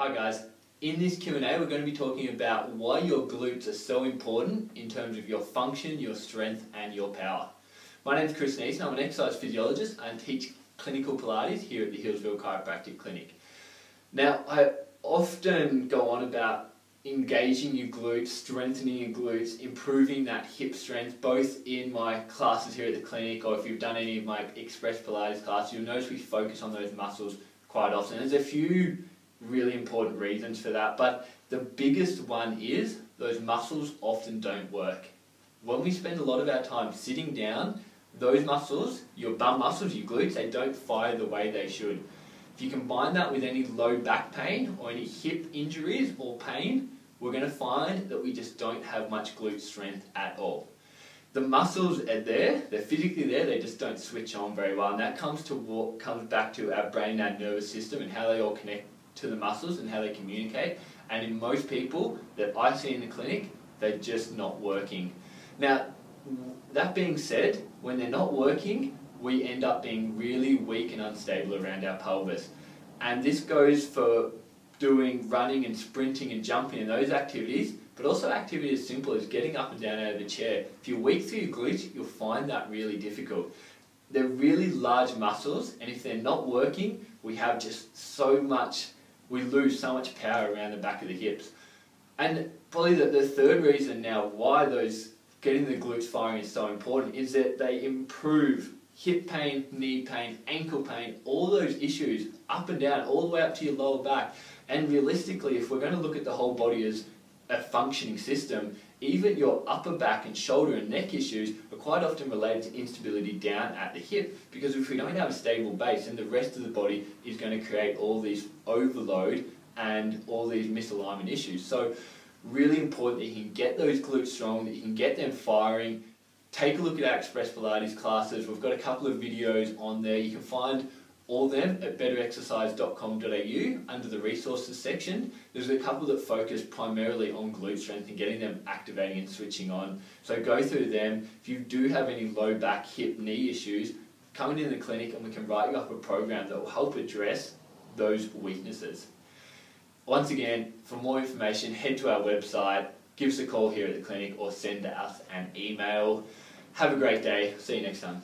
Hi guys, in this Q&A we're going to be talking about why your glutes are so important in terms of your function, your strength and your power. My name is Chris Neeson, I'm an exercise physiologist and teach clinical Pilates here at the Healesville Chiropractic Clinic. Now I often go on about engaging your glutes, strengthening your glutes, improving that hip strength both in my classes here at the clinic or if you've done any of my Express Pilates classes you'll notice we focus on those muscles quite often. There's a few really important reasons for that. But the biggest one is those muscles often don't work. When we spend a lot of our time sitting down, those muscles, your bum muscles, your glutes, they don't fire the way they should. If you combine that with any low back pain or any hip injuries or pain, we're going to find that we just don't have much glute strength at all. The muscles are there, they're physically there, they just don't switch on very well. And that comes to comes back to our brain and nervous system and how they all connect to the muscles and how they communicate. And in most people that I see in the clinic, they're just not working. Now, that being said, when they're not working, we end up being really weak and unstable around our pelvis. And this goes for doing running and sprinting and jumping and those activities, but also activities as simple as getting up and down out of the chair. If you're weak through your glutes, you'll find that really difficult. They're really large muscles, and if they're not working, we have just so much we lose so much power around the back of the hips. And probably the, the third reason now why those getting the glutes firing is so important is that they improve hip pain, knee pain, ankle pain, all those issues up and down, all the way up to your lower back. And realistically, if we're going to look at the whole body as a functioning system, even your upper back and shoulder and neck issues are quite often related to instability down at the hip because if we don't have a stable base then the rest of the body is going to create all these overload and all these misalignment issues. So really important that you can get those glutes strong, that you can get them firing. Take a look at our Express Pilates classes. We've got a couple of videos on there. You can find all of them at betterexercise.com.au under the resources section. There's a couple that focus primarily on glute strength and getting them activating and switching on. So go through them. If you do have any low back, hip, knee issues, come into the clinic and we can write you up a program that will help address those weaknesses. Once again, for more information, head to our website, give us a call here at the clinic or send us an email. Have a great day. See you next time.